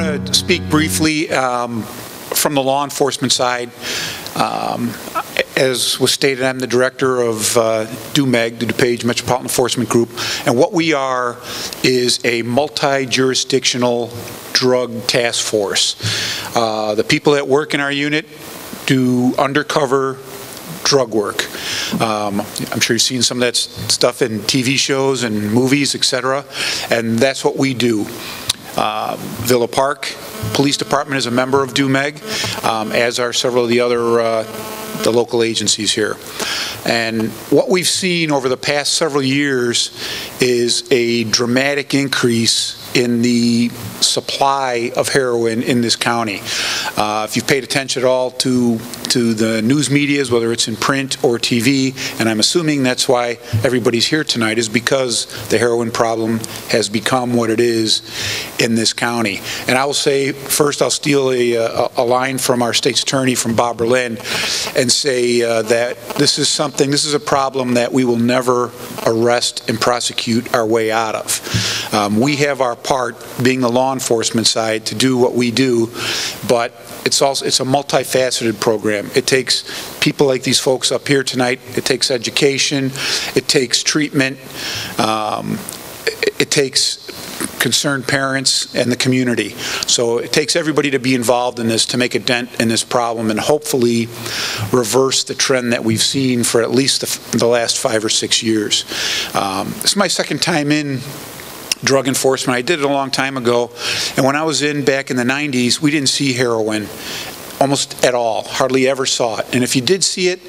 going to speak briefly um, from the law enforcement side. Um, As was stated, I'm the director of uh, DUMEG, the DuPage Metropolitan Enforcement Group, and what we are is a multi-jurisdictional drug task force. Uh, The people that work in our unit do undercover drug work. Um, I'm sure you've seen some of that stuff in TV shows and movies, et cetera, and that's what we do. Uh, Villa Park Police Department is a member of DUMEG, um, as are several of the other, uh, the local agencies here. And what we've seen over the past several years is a dramatic increase in the supply of heroin in this county. Uh, If you've paid attention at all to, to the news medias, whether it's in print or TV, and I'm assuming that's why everybody's here tonight, is because the heroin problem has become what it is in this county. And I will say, first, I'll steal a, a a line from our state's attorney, from Bob Berlin, and say uh, that this is something, this is a problem that we will never arrest and prosecute our way out of. Um, We have our part, being the law enforcement side, to do what we do, but it's also, it's a multifaceted program. It takes people like these folks up here tonight, it takes education, it takes treatment, um, it it takes concerned parents and the community. So it takes everybody to be involved in this to make a dent in this problem and hopefully reverse the trend that we've seen for at least the the last five or six years. Um, This is my second time in drug enforcement. I did it a long time ago, and when I was in back in the 90s, we didn't see heroin almost at all, hardly ever saw it. And if you did see it,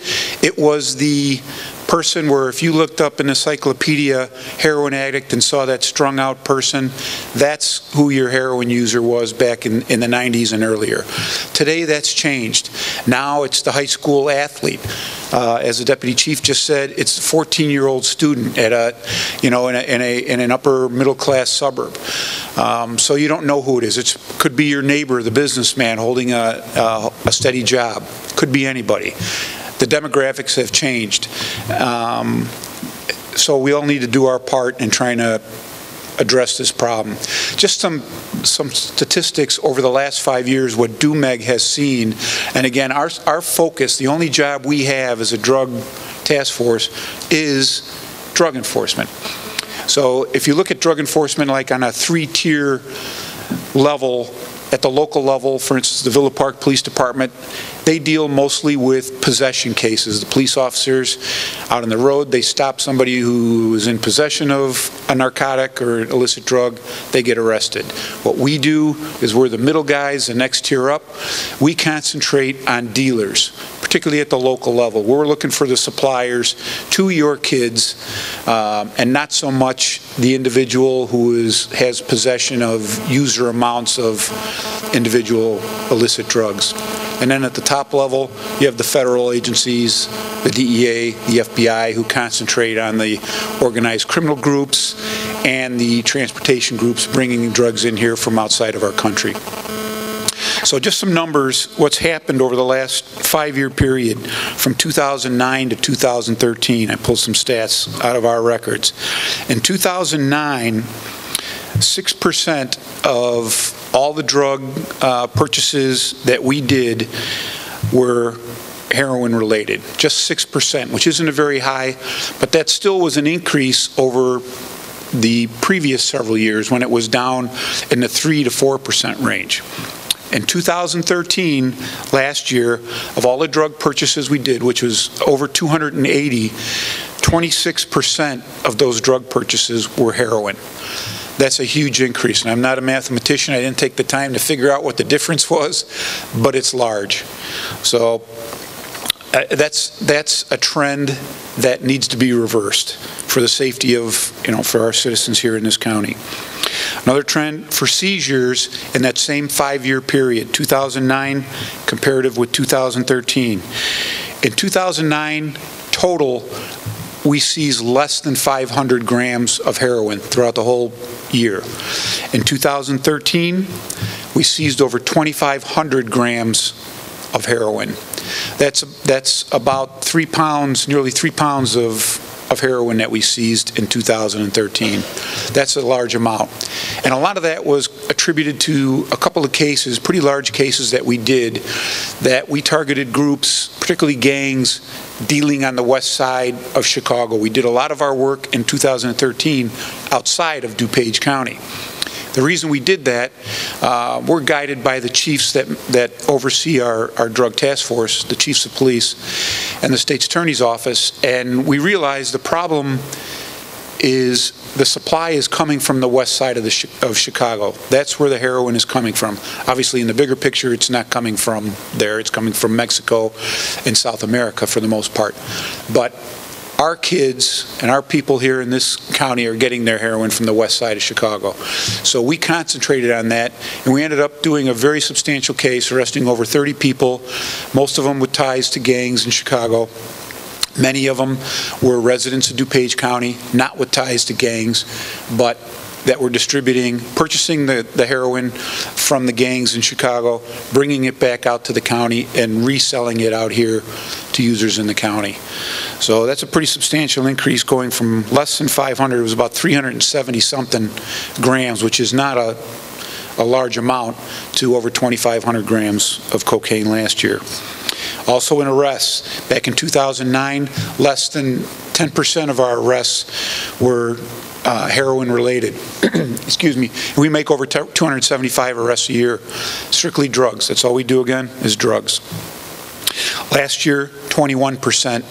it was the person where if you looked up an encyclopedia heroin addict and saw that strung out person, that's who your heroin user was back in, in the 90s and earlier. Today, that's changed. Now it's the high school athlete. Uh, as the deputy chief just said, it's a 14-year-old student at a, you know, in a, in a, in an upper middle-class suburb. Um, so you don't know who it is. It could be your neighbor, the businessman holding a, a, a steady job. Could be anybody. The demographics have changed. Um, so we all need to do our part in trying to address this problem. Just some, some statistics over the last five years, what DUMEG has seen, and again, our, our focus, the only job we have as a drug task force is drug enforcement. So if you look at drug enforcement like on a three-tier level, at the local level, for instance, the Villa Park Police Department, they deal mostly with possession cases. The police officers out on the road, they stop somebody who is in possession of a narcotic or illicit drug, they get arrested. What we do is we're the middle guys, the next tier up. We concentrate on dealers, particularly at the local level. We're looking for the suppliers to your kids, um, and not so much the individual who is, has possession of user amounts of individual illicit drugs. And then at the top level, you have the federal agencies, the DEA, the FBI, who concentrate on the organized criminal groups and the transportation groups bringing drugs in here from outside of our country. So just some numbers, what's happened over the last five-year period from 2009 to 2013. I pulled some stats out of our records. In 2009, 6% of all the drug uh, purchases that we did were heroin-related, just 6%, which isn't a very high, but that still was an increase over the previous several years when it was down in the 3 to 4% range. In 2013, last year, of all the drug purchases we did, which was over 280, 26% of those drug purchases were heroin. That's a huge increase, and I'm not a mathematician, I didn't take the time to figure out what the difference was, but it's large. So uh, that's, that's a trend that needs to be reversed for the safety of, you know, for our citizens here in this county. Another trend for seizures in that same five-year period, 2009 comparative with 2013. In 2009, total, we seized less than 500 grams of heroin throughout the whole year. In 2013, we seized over 2,500 grams of heroin. That's, that's about three pounds, nearly three pounds of, of heroin that we seized in 2013. That's a large amount. And a lot of that was attributed to a couple of cases, pretty large cases that we did, that we targeted groups, particularly gangs, dealing on the west side of Chicago. We did a lot of our work in 2013 outside of DuPage County. The reason we did that, uh, we're guided by the chiefs that, that oversee our, our drug task force, the chiefs of police, and the state's attorney's office, and we realized the problem is the supply is coming from the west side of, the, of Chicago. That's where the heroin is coming from. Obviously, in the bigger picture, it's not coming from there. It's coming from Mexico and South America for the most part. But our kids and our people here in this county are getting their heroin from the west side of Chicago. So we concentrated on that, and we ended up doing a very substantial case, arresting over 30 people, most of them with ties to gangs in Chicago. Many of them were residents of DuPage County, not with ties to gangs, but that were distributing, purchasing the, the heroin from the gangs in Chicago, bringing it back out to the county, and reselling it out here to users in the county. So that's a pretty substantial increase going from less than 500, it was about 370 something grams, which is not a, a large amount, to over 2,500 grams of cocaine last year. Also in arrests, back in 2009, less than 10% of our arrests were uh, heroin related. Excuse me. We make over 275 arrests a year, strictly drugs. That's all we do again is drugs. Last year, 21%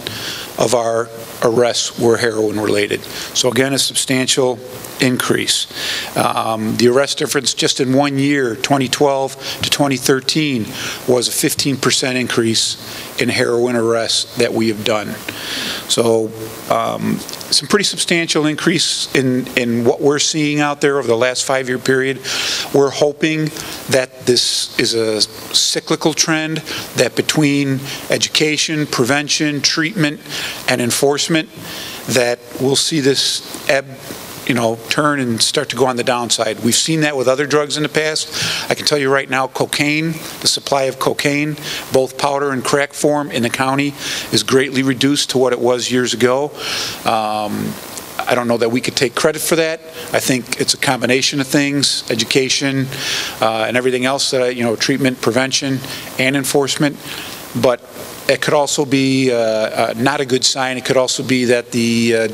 of our arrests were heroin related. So again, a substantial increase. Um, the arrest difference just in one year, 2012 to 2013, was a 15% increase in heroin arrests that we have done. So um, some pretty substantial increase in, in what we're seeing out there over the last five-year period. We're hoping that this is a cyclical trend, that between education, prevention, treatment, and enforcement, that we'll see this ebb you know, turn and start to go on the downside. We've seen that with other drugs in the past. I can tell you right now, cocaine, the supply of cocaine, both powder and crack form in the county is greatly reduced to what it was years ago. Um, I don't know that we could take credit for that. I think it's a combination of things, education uh, and everything else, that, you know, treatment, prevention, and enforcement. But it could also be uh, uh, not a good sign. It could also be that the, uh,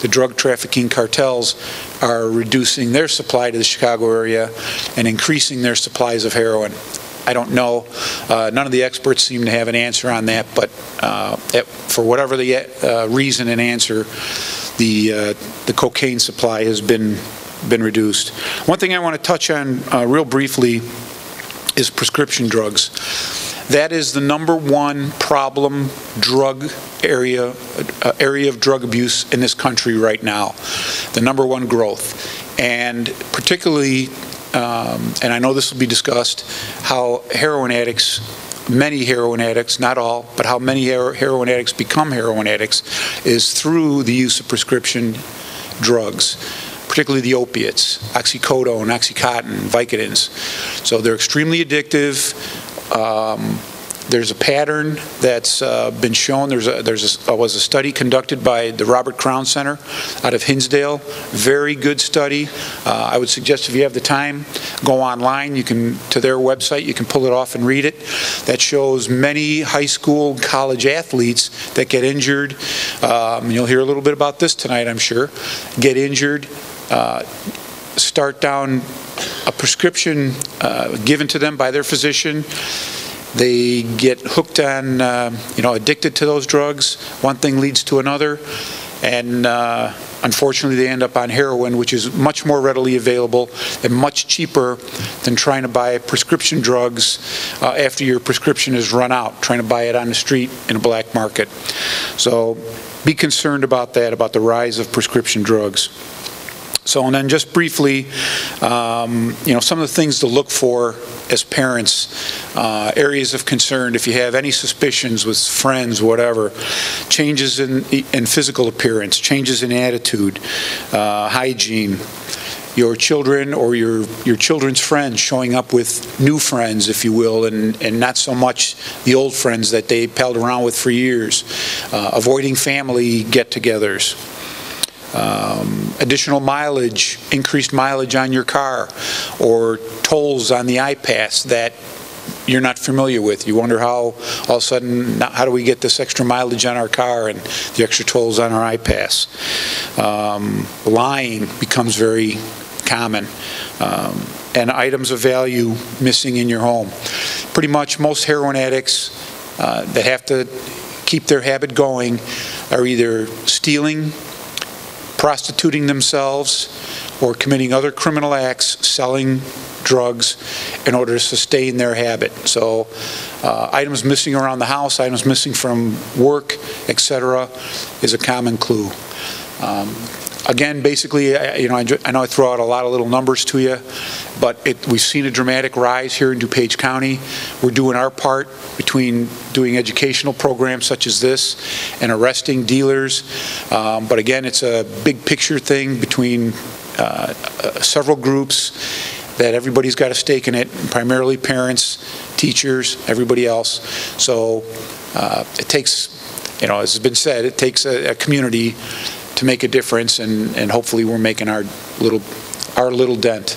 the drug trafficking cartels are reducing their supply to the Chicago area and increasing their supplies of heroin. I don't know. Uh, none of the experts seem to have an answer on that, but uh, it, for whatever the uh, reason and answer, the, the cocaine supply has been, been reduced. One thing I want to touch on real briefly is prescription drugs. That is the number one problem drug area, uh, area of drug abuse in this country right now. The number one growth. And particularly, um, and I know this will be discussed, how heroin addicts many heroin addicts, not all, but how many heroin addicts become heroin addicts is through the use of prescription drugs particularly the opiates, oxycodone, oxycontin, Vicodins. So they're extremely addictive. Um, there's a pattern that's uh, been shown. There's a, there's a, was a study conducted by the Robert Crown Center out of Hinsdale. Very good study. Uh, I would suggest if you have the time, go online. You can to their website. You can pull it off and read it. That shows many high school, college athletes that get injured. Um, you'll hear a little bit about this tonight, I'm sure. Get injured. Start down a prescription uh, given to them by their physician. They get hooked on, uh, you know, addicted to those drugs. One thing leads to another. And uh, unfortunately, they end up on heroin, which is much more readily available and much cheaper than trying to buy prescription drugs uh, after your prescription is run out, trying to buy it on the street in a black market. So be concerned about that, about the rise of prescription drugs. So, and then just briefly, um, you know, some of the things to look for as parents, uh, areas of concern, if you have any suspicions with friends, whatever, changes in, in physical appearance, changes in attitude, uh, hygiene, your children or your, your children's friends showing up with new friends, if you will, and, and not so much the old friends that they palled around with for years, uh, avoiding family get-togethers. Um, additional mileage, increased mileage on your car, or tolls on the iPass that you're not familiar with. You wonder how, all of a sudden, how do we get this extra mileage on our car and the extra tolls on our iPass? Um, Lying becomes very common, um, and items of value missing in your home. Pretty much most heroin addicts uh, that have to keep their habit going are either stealing, prostituting themselves, or committing other criminal acts, selling drugs in order to sustain their habit. So uh, items missing around the house, items missing from work, etc., is a common clue. Um, Again, basically, I- you know, I I know I throw out a lot of little numbers to you, but it, we've seen a dramatic rise here in DuPage County. We're doing our part between doing educational programs such as this and arresting dealers. Um, But again, it's a big picture thing between uh, uh, several groups that everybody's got a stake in it, primarily parents, teachers, everybody else. So uh, it takes, you know, as has been said, it takes a, a community to make a difference, and, and hopefully we're making our little, our little dent.